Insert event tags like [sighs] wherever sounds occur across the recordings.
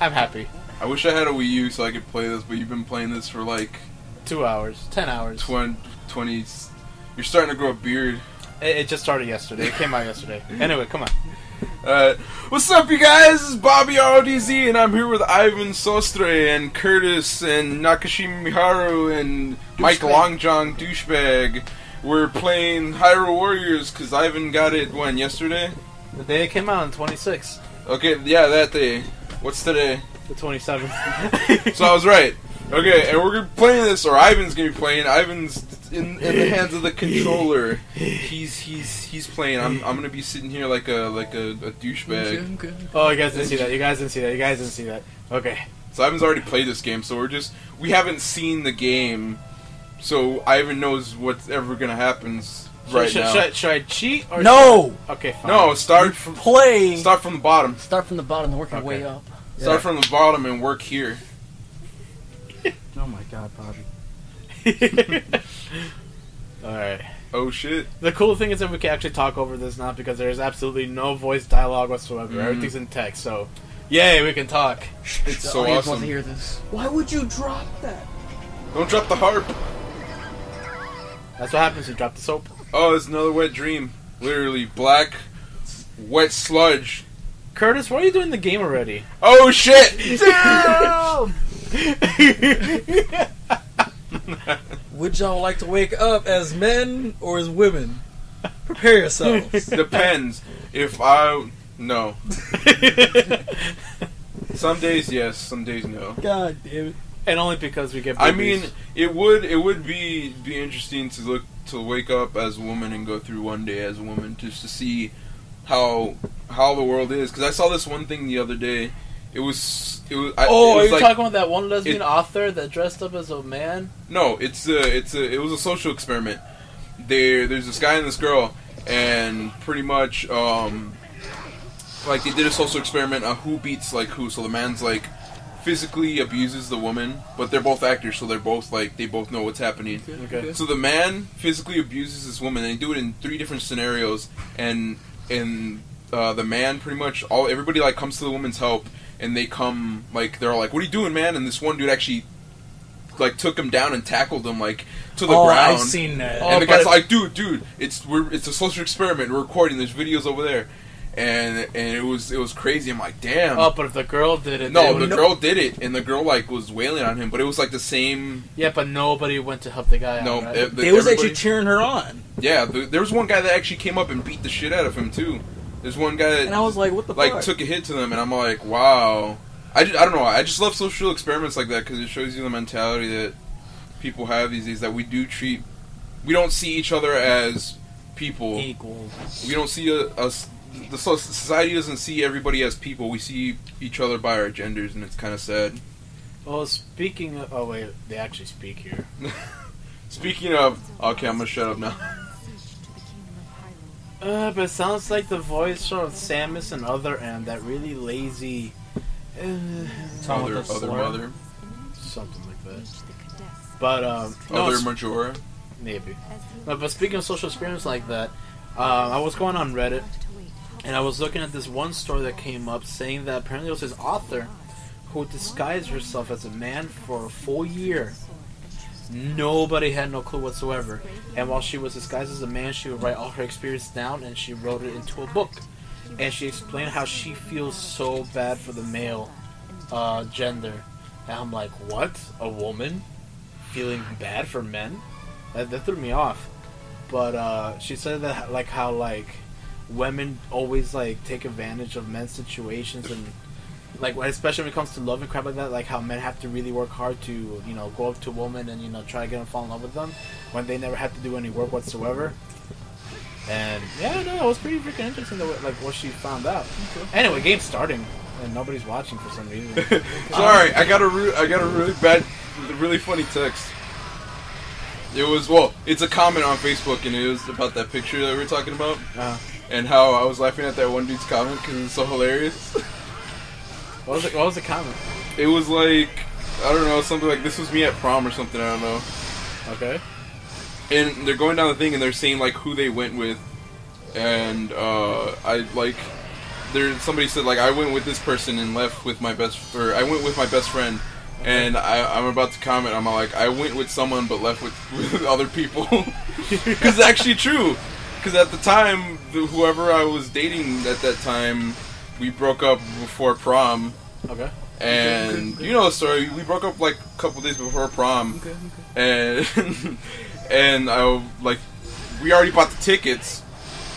I'm happy. I wish I had a Wii U so I could play this, but you've been playing this for like Two hours. Ten hours. 20, 20 You're starting to grow a beard. It, it just started yesterday. It came out yesterday. [laughs] Anyway, come on. Uh, what's up, you guys? This is Bobby RODZ, and I'm here with Ivan Sostre and Curtis and Nakashima Miharu and Mike Longjong Douchebag. We're playing Hyrule Warriors because Ivan got it when yesterday. The day it came out on 26. Okay, yeah, that day. What's today? The 27th. [laughs] So I was right. Okay, and we're gonna be playing this, or Ivan's gonna be playing. Ivan's in, in the hands of the controller. He's he's he's playing. I'm I'm gonna be sitting here like a like a, a douchebag. oh, you guys didn't see that. You guys didn't see that. You guys didn't see that. Okay. So Ivan's already played this game, so we're just we haven't seen the game, so Ivan knows what's ever gonna happen s- right should, now. Should, I- should I cheat or No! should I- okay, fine. no, start from Play. start from the bottom. Start from the bottom and work your Okay. way up. Start from the bottom and work here. [laughs] Oh my god, Bobby. [laughs] All right. Oh shit! The cool thing is that we can actually talk over this now because there's absolutely no voice dialogue whatsoever. Mhm. Everything's in text, so yay, we can talk. It's The so audience wants awesome. to hear this. Why would you drop that? Don't drop the harp. That's what happens. You drop the soap. Oh, it's another wet dream. Literally black, wet sludge. Curtis, why are you doing the game already? Oh shit! Damn! Would y'all like to wake up as men or as women? Prepare yourselves. [laughs] Depends. If I no. Some days yes, some days no. God damn it. and only because we get. I mean, it would it would be be interesting to look to wake up as a woman and go through one day as a woman just to see how how the world is. Because I saw this one thing the other day. It was it was. I, Oh, it are you like, talking about that one lesbian it- author that dressed up as a man? No, it's a it's a it was a social experiment. There there's this guy and this girl, and pretty much um like they did a social experiment on who beats like who. So the man's like physically abuses the woman, but they're both actors, so they're both like they both know what's happening. Okay. So the man physically abuses this woman, and they do it in three different scenarios. And and uh, the man pretty much all everybody like comes to the woman's help, and they come like they're all like, "What are you doing, man?" And this one dude actually like took him down and tackled him like to the oh, ground. I've seen that. Oh, and the guy's like, "Dude, dude, it's we're it's a social experiment. We're recording. There's videos over there." And and it was it was crazy. I'm like, "Damn." Oh, but if the girl did it, no, the would- girl did it, and the girl like was wailing on him, but it was like the same. Yeah, but nobody went to help the guy. No, out, right? it- they was actually cheering her on. Yeah, th there was one guy that actually came up and beat the shit out of him too. There's one guy that And I was like, what the like fuck? took a hit to them, and I'm like, wow. I, ju- I don't know. I just love social experiments like that because it shows you the mentality that people have these days. That we do treat, we don't see each other as people. Equal. We don't see a, us. The society doesn't see everybody as people. We see each other by our genders, and it's kind of sad. Well, speaking of, oh wait, they actually speak here. [laughs] Speaking of, okay, I'm gonna shut up now. [laughs] Uh, but it sounds like the voice of Samus and Other End, that really lazy, uh, Other, other slur. mother, something like that. But um, no, other it's- Majora. maybe. But, but speaking of social experience like that, uh, I was going on Reddit and I was looking at this one story that came up saying that apparently it was this author who disguised herself as a man for a full year. Nobody had no clue whatsoever. And while she was disguised as a man, she would write all her experience down and she wrote it into a book. And she explained how she feels so bad for the male uh, gender. And I'm like, what? A woman feeling bad for men? That, that threw me off. But uh, she said that like how like women always like take advantage of men's situations and like especially when it comes to love and crap like that, like how men have to really work hard to you know go up to a woman and you know try to get them to fall in love with them when they never have to do any work whatsoever. And yeah, no, it was pretty freaking interesting. The way, like what she found out. Anyway, game's starting and nobody's watching for some reason. [laughs] Sorry, I got a re- I got a really bad, really funny text. It was well, it's a comment on Facebook, and it was about that picture that we were talking about, Uh, and how I was laughing at that one dude's comment because it's so hilarious. what was it? What was the comment? It was like I don't know something like this was me at prom or something. I don't know. Okay. and they're going down the thing and they're saying like who they went with and uh i like there somebody said like i went with this person and left with my best or i went with my best friend and I, i'm about to comment i'm like i went with someone but left with, with [laughs] other people [laughs] because it's actually true because at the time the, whoever i was dating at that time we broke up before prom Okay. and you know the story we broke up like a couple days before prom Okay, and [laughs] and I like we already bought the tickets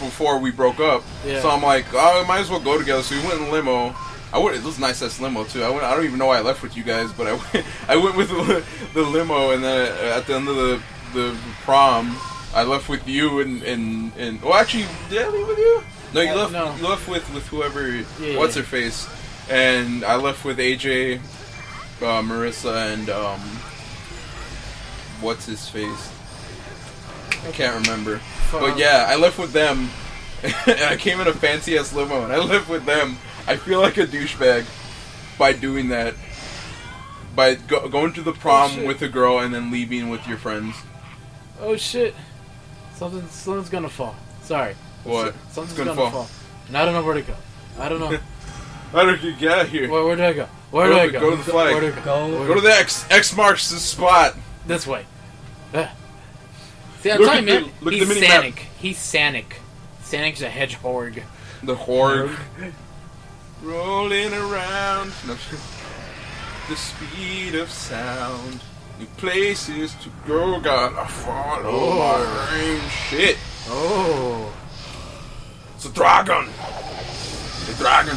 before we broke up. Yeah. So I'm like, oh, we might as well go together. So we went in limo. I went. It was nice ass limo too. I went. I don't even know why I left with you guys, but I [laughs] went. I went with the, the limo, and then uh, at the end of the the prom, I left with you and and and. Well, actually, did I leave with you? No, you Uh, left. no. You left with with whoever. Yeah, what's yeah. her face? And I left with AJ, uh, Marissa, and um, what's his face? I can't remember. But yeah, I left with them, and [laughs] I came in a fancy ass limo, and I left with them. I feel like a douchebag by doing that. By go- going to the prom shit. with a girl and then leaving with your friends. Oh shit. Something. Something's gonna fall. Sorry. What? Something's gonna gonna, fall? fall. And I don't know where to go. I don't know. [laughs] How did you get out here? where, where do I go? Where Go do I go? go to the flag. Where do I go? Go. Go to the X. X marks the spot. This way. Uh. See, I'm Look telling you, the- man. look he's the mini-map. Sanic. He's Sanic. Sanic's a hedgehog. The horde. Rolling around. No. [laughs] The speed of sound. New places to go. Gotta follow Oh. my brain. Shit. Oh. It's a dragon. The dragon.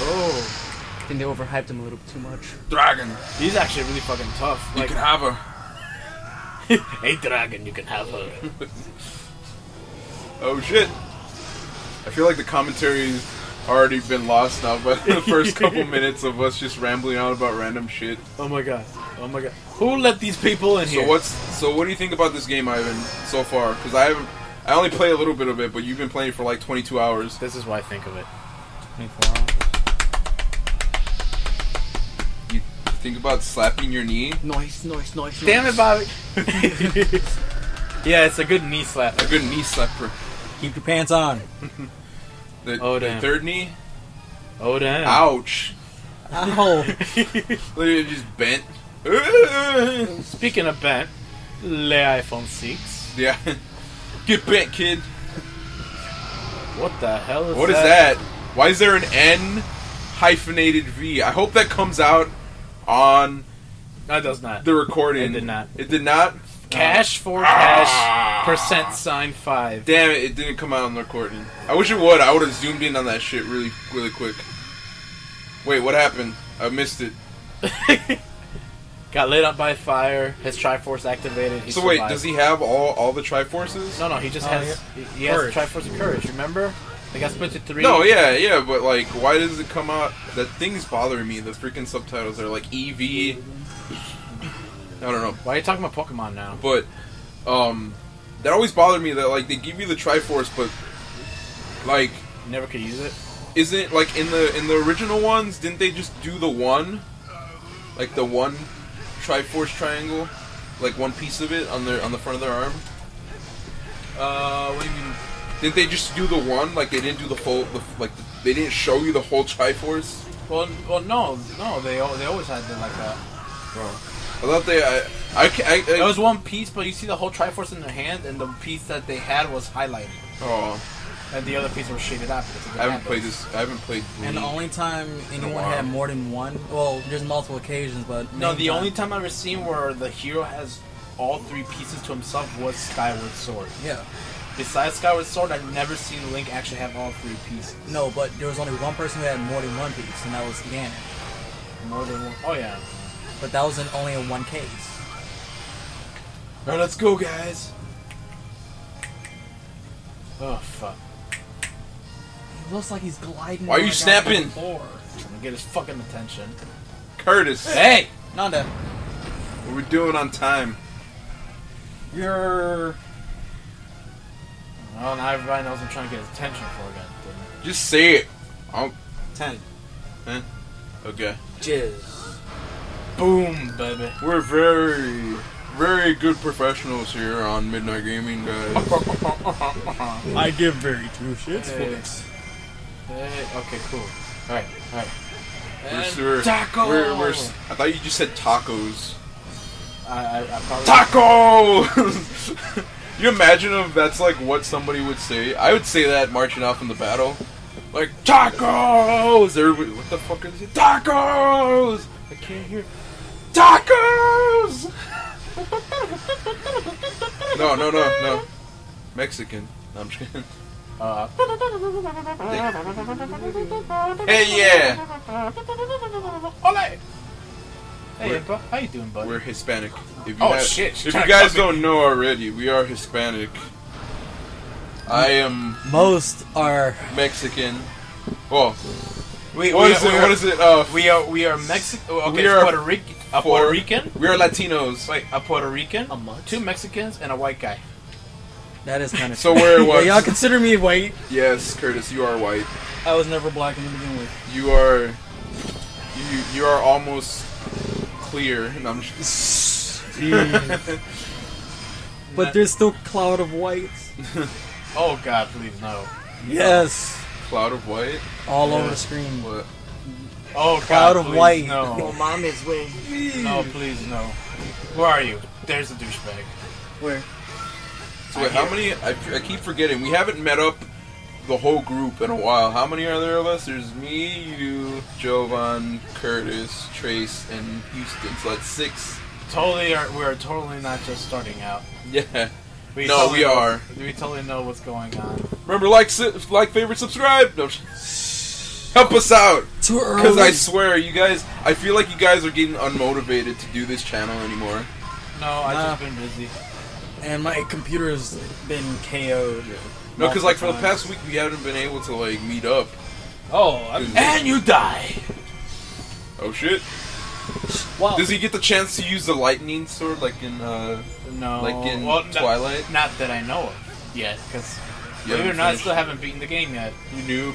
Oh. I think they overhyped him a little too much. Dragon. He's actually really fucking tough. You Like, can have her. [laughs] hey, dragon, you can have her. [laughs] Oh shit. I feel like the commentary's already been lost now by [laughs] the first couple [laughs] minutes of us just rambling on about random shit. Oh my god. Oh my god. Who let these people in So here? what's so what do you think about this game, Ivan, so far? Because I haven't I only play a little bit of it, but you've been playing for like 22 hours. This is what I think of it. 24 hours. You think about slapping your knee? Nice, nice, nice. Damn it, Bobby. [laughs] yeah, it's a good knee slap. A good knee slapper. Keep your pants on. The, Oh, the third knee? Oh damn. Ouch. Ow. [laughs] Look, it just bent. [laughs] Speaking of bent, le iPhone 6. yeah. [laughs] Get bent, kid. What the hell is that? What is that? Why is there an N hyphenated V? I hope that comes out on That does not. the recording. It did not. It did not? Cash for Ah. cash. Percent sign five. Damn it, it didn't come out on the recording. I wish it would. I would have zoomed in on that shit really, really quick. Wait, what happened? I missed it. [laughs] Got lit up by fire. His Triforce activated. He so wait, does he have all all the Triforces? No, no. He just Oh, has. He, he has Triforce of courage. Remember? They got split to three. No, yeah, yeah, but like, why does it come out? That thing's bothering me. The freaking subtitles are like EV. I don't know. Why are you talking about Pokemon now? but um that always bothered me that like they give you the triforce but like You never could use it. isn't it like in the in the original ones didn't they just do the one like the one triforce triangle like one piece of it on their on the front of their arm Uh, what do you mean? didn't they just do the one like they didn't do the full the, like they didn't show you the whole triforce Well, well, no, no. They they always had it like that. I thought they i i, ca- I, It was one piece, but you see the whole Triforce in their hand, and the piece that they had was highlighted, oh and the other piece was shaded out. because they i haven't played this i haven't played And the only time anyone had more than one, well, there's multiple occasions, but No, the time- only time I've ever seen where the hero has all three pieces to himself was Skyward Sword. yeah, Besides Skyward Sword, I've never seen Link actually have all three pieces. no, but there was only one person who had more than one piece, and that was Ganon. More than one. Oh yeah. But that was in only in one case. All right, let's go, guys. Oh fuck! He looks like he's gliding. Why are you snapping? the floor. Trying to get his fucking attention. curtis Hey! Nanda, what are we doing on time you're Well, now everybody knows I'm trying to get his attention for again. just say it oh ten. okay Jizz. Boom, baby. We're very, very good professionals here on Midnight Gaming, guys. [laughs] I give very two shits Hey. for this. Hey, okay, cool. Alright, alright. We're, And we're, taco! we're, we're, I thought you just said tacos. I, I, I probably... Tacos! [laughs] you imagine if that's like what somebody would say? I would say that marching off in the battle. Like, tacos! Everybody, what the fuck is it? Tacos! I can't hear. Tacos! [laughs] no, no, no, no. Mexican. No, I'm just kidding. Uh, Hey, yeah! Ole! Hey, We're- bro. How you doing, buddy? We're Hispanic. If you Oh, have- shit, If you guys don't know already, we are Hispanic. I am Most are Mexican. Well, We, what we, is we it? are, What is it? Uh, We are we are Mexican. Okay, We it's are Puerto Rican. A four- Puerto Rican. we are Latinos. Wait, a Puerto Rican, A month? two Mexicans, and a white guy. that is kind of [laughs] So where it yeah, was? y'all consider me white. Yes, Curtis, you are white. I was never black to begin with. You are. You you are almost clear. [laughs] No, I'm just, [laughs] But there's still cloud of whites. Oh God, please no. Yes, cloud of white. all over the screen. What? Oh Cloud God, of please, white. Oh, No, mom is way. no, please no. Where are you? There's the douchebag. Where? So wait, how many? I, I keep forgetting. We haven't met up the whole group in a while. How many are there of us? There's me, you, Jovan, Curtis, Trace, and Houston. So that's six. Totally, are, we are totally not just starting out. Yeah. We No, totally we know- are. We totally know what's going on. Remember, like, si- like, favorite, subscribe. No, help us out. Too early. Because I swear, you guys, I feel like you guys are getting unmotivated to do this channel anymore. No, I've Nah. just been busy. and my computer's been KO'd. No, because like for the past week, we haven't been able to like meet up. Oh, I'm, And you die. Oh shit! wow. Does he get the chance to use the lightning sword like in uh No, like in well, Twilight? Not that I know of yet, because You believe it or haven't I still haven't beaten the game yet. You noob,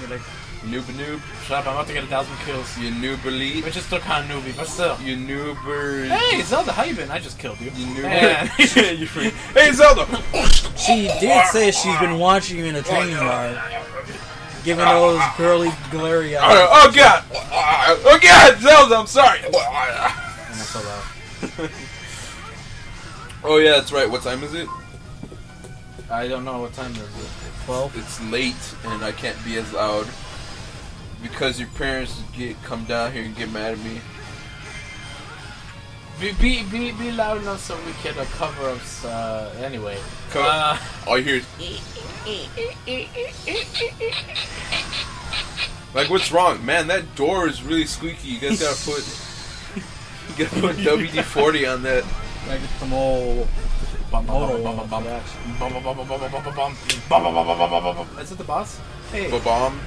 You're like, noob, noob. shut up! I'm about to get a thousand kills, You noob elite. which is still kind of newbie, but still. You noober. Hey, Zelda, how you been? I just killed you. You noob. Man. [laughs] you freak. Hey Zelda. She did say she's been watching you in a training yard, giving those girly glary oh, eyes. Oh, oh god! Oh god, Zelda, I'm sorry. And that's so loud. Oh yeah, that's right. What time is it? I don't know what time it is. Twelve. It's late, and I can't be as loud because your parents get come down here and get mad at me. Be be be, be loud enough so we can uh, cover up. Uh, anyway, Come, uh, all you hear like, what's wrong, man? That door is really squeaky. You guys gotta put you gotta put WD forty on that. Like some old. Is it the boss? Hey. Ba-bomb.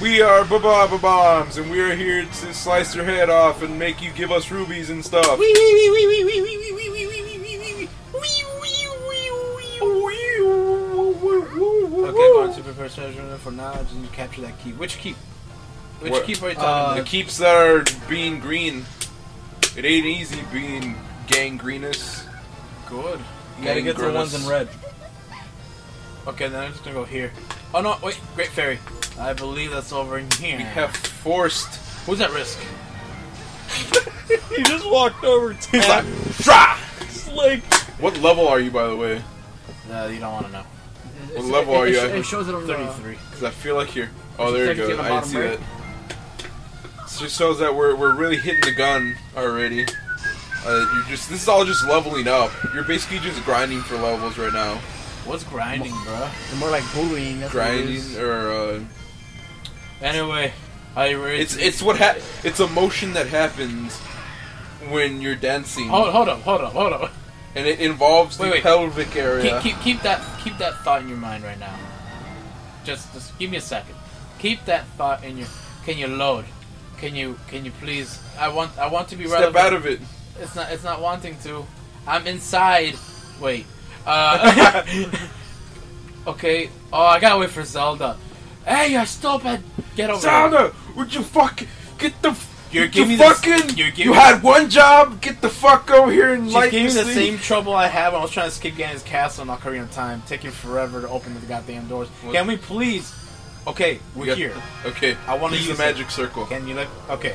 We are Baba Bombs, and we are here to slice your head off and make you give us rubies and stuff. Okay, going to prepare treasure for now. Just need to capture that key. Which key? Which What- keep are you uh, talking The keeps that are being green. It ain't easy being gangrenous. Good. You gotta get the ones in red. Okay, then I'm just gonna go here. Oh no, wait, Great Fairy. I believe that's over in here. We have forced. Who's at risk? [laughs] He just walked over to He's like, [laughs] Drah! like What level are you, by the way? Uh, you don't want to know. What level are you It, at? it shows it on the. 33. Because I feel like you're. Oh, there you go. the I didn't see bottom that. It just shows that we're, we're really hitting the gun already. Uh, you're just this is all just leveling up. You're basically just grinding for levels right now. What's grinding, bro? They're more like bullying. That's what it Grinding or uh, Anyway, I it's it's what ha- it's a motion that happens when you're dancing, Hold, hold up, hold up, hold up. and it involves the Wait, wait. pelvic area. Keep, keep, keep that keep that thought in your mind right now. Just just give me a second. Keep that thought in your. Can you load? Can you can you please? I want I want to be Step relevant. out of it. It's not. It's not wanting to. I'm inside. Wait. Uh, [laughs] [laughs] okay. Oh, I gotta wait for Zelda. Hey, you're stupid! Get over Zelda, would you fuck get the You're You giving the- fucking. you're You had one job. Get the fuck over here and light giving me the same trouble I had when I was trying to escape Ganon's castle in Ocarina of Time, taking forever to open the goddamn doors. What? Can we please? Okay, we're You got- here. Okay. I wanna use use the it. magic circle. Can you let? Okay.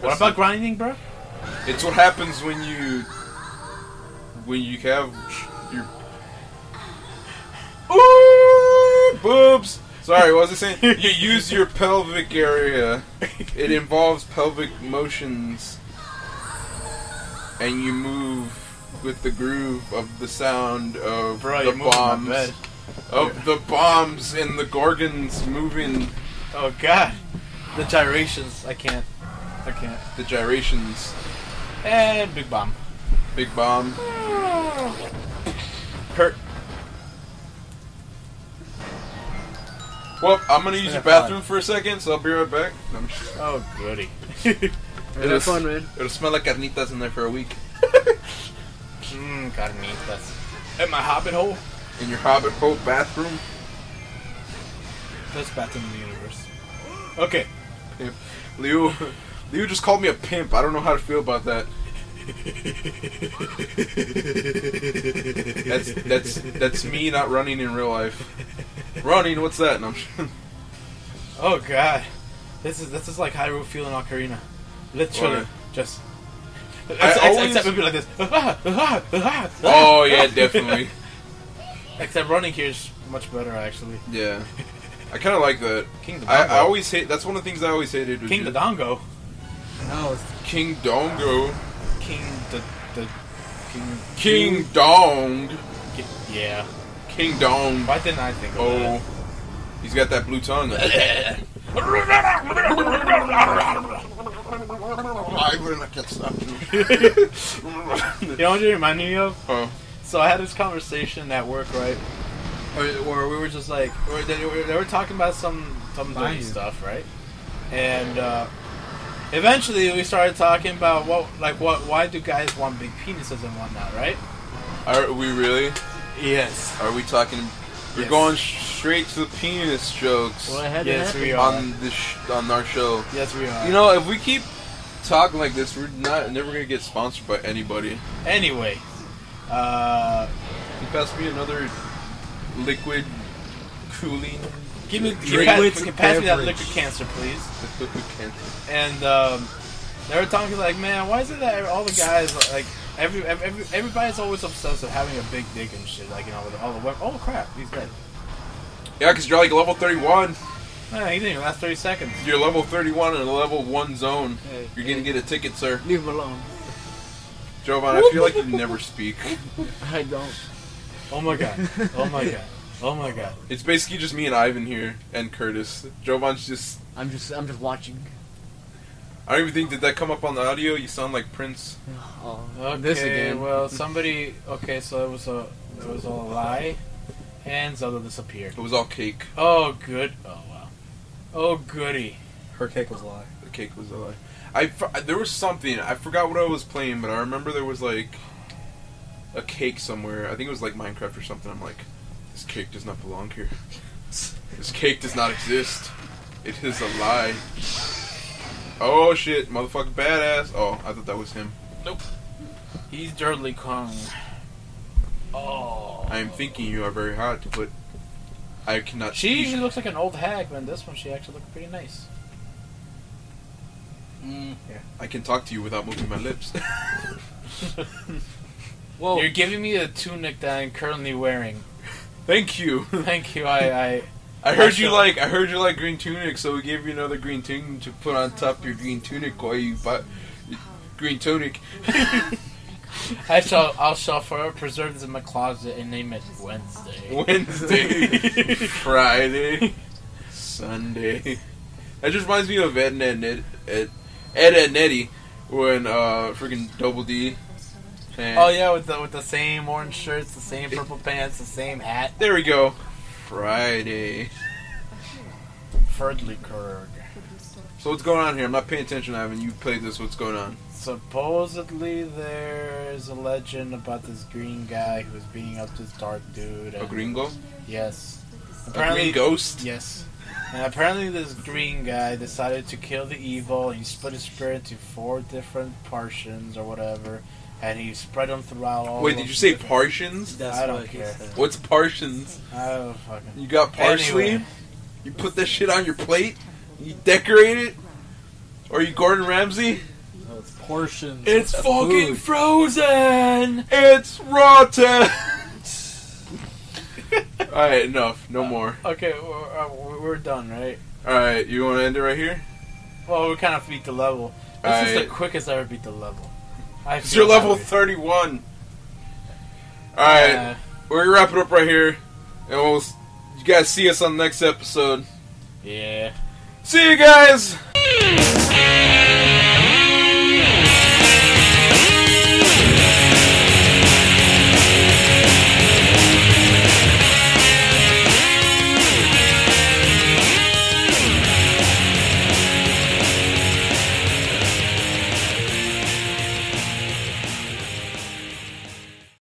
What That's about grinding, bro? It's what happens when you when you have your Ooh, boobs. Sorry, what was I saying? [laughs] You use your pelvic area. It involves pelvic motions, and you move with the groove of the sound of Bro, the you're moving my bombs, of the bombs and the gorgons moving Oh god, the gyrations. I can't. I can't. the gyrations. And big bomb. Big bomb. Hurt. Well, I'm gonna use Yeah, your bathroom for a second, so I'll be right back. I'm just- Oh goody. [laughs] It'll, Have fun, man. it'll smell like carnitas in there for a week. Mmm, [laughs] carnitas. At my hobbit hole. In your Hobbit hole bathroom. Best bathroom in the universe. Okay. Pimp. Leo, [laughs] Leo just called me a pimp. I don't know how to feel about that. That's that's that's me not running in real life. Running, what's that? No, I'm Oh god, this is this is like Hyrule feeling Ocarina. Literally, What? just. I Except, always- except maybe like this. [laughs] oh yeah, definitely. [laughs] Except running here is much better actually. Yeah, I kind of like that. King the I, Dongo. I always hate. That's one of the things I always hated. was King the just- Dongo. No, it's King Dongo. King the the King King Dong. Ki- Yeah. King Dong. Why didn't I think of Oh, he's got that blue tongue. [laughs] that? [laughs] You know what you remind me of? Oh, So I had this conversation at work, right? Where, where we were just like, where they, were, they were talking about some some Mind dirty stuff, right? And uh, eventually we started talking about what, like, what, why do guys want big penises and whatnot, right? are we really? Yes. Are we talking? We're Yes. going straight to the penis jokes Well, I had Yes, we are. on this sh- on our show. Yes, we are. You know, if we keep talking like this, we're not never gonna get sponsored by anybody. Anyway, uh, Can you pass me another liquid cooling give me, Drink pass, with can pass me that beverage. liquid cancer, please. liquid [laughs] can? and um, they were talking like, man, why is it that all the guys like every, every everybody's always obsessed with having a big dick and shit, like you know, with all the women. Oh crap, he's dead. Yeah, because you're like level 31. Nah, he didn't even last thirty seconds. You're level 31 in a level 1 zone. Hey, You're gonna get a ticket, sir. Leave him alone. Jovan, I feel like you [laughs] never speak. I don't. Oh my god. Oh my god. [laughs] Oh my god. It's basically just me and Ivan here, and Curtis. Jovan's just. I'm just, I'm just watching. I don't even think did that come up on the audio. You sound like Prince. [sighs] Oh, Okay. this again. Well, [laughs] somebody. Okay, so it was a it was all a lie, and Zelda disappeared. It was all cake. Oh good. Oh wow. Oh goody. her cake was a lie. The cake was a lie. I there was something I forgot what I was playing, but I remember there was like a cake somewhere. I think it was like Minecraft or something. I'm like, this cake does not belong here. This cake does not exist. It is a lie. Oh shit, motherfucking badass. Oh, I thought that was him. Nope. He's Dirtly Kong. Oh. I am thinking you are very hot, but I cannot. She usually looks like an old hag, but in this one she actually looked pretty nice. Mm. I can talk to you without moving my lips. [laughs] [laughs] Whoa. You're giving me the tunic that I'm currently wearing. Thank you. [laughs] Thank you. I, I I heard you like I heard you like green tunic, so we gave you another green tunic to put on top of your green tunic while you buy green tunic. [laughs] I shall I shall forever preserve this in my closet and name it Wednesday. Wednesday, [laughs] Friday, Sunday. That just reminds me of Ed and Ed, Ned, Ed, Ed and Nettie when uh freaking Double D. Oh yeah, with the with the same orange shirts, the same purple pants, the same hat. There we go. Friday. Ferdlikurg. So what's going on here? I'm not paying attention, Ivan. You played this. What's going on? Supposedly there's a legend about this green guy who's beating up this dark dude. A gringo? Yes. A green ghost? Yes. And apparently, this green guy decided to kill the evil. He split his spirit into four different portions or whatever, and he spread them throughout all. Wait, of did you say Partians? That's I don't what care. What's Partians? I don't fucking. You got parsley? Anyway. You put that shit on your plate? You decorate it? Or you Gordon Ramsay? No, it's portions. It's fucking food. frozen! It's rotten! [laughs] Alright, enough. No more. Okay, we're, uh, we're done, right? Alright, you want to end it right here? Well, we kind of beat the level. This is the quickest I ever beat the level. Because you're level way. 31. Alright. Uh, we're gonna wrap it up right here. And we'll, you guys see us on the next episode. Yeah. See you guys!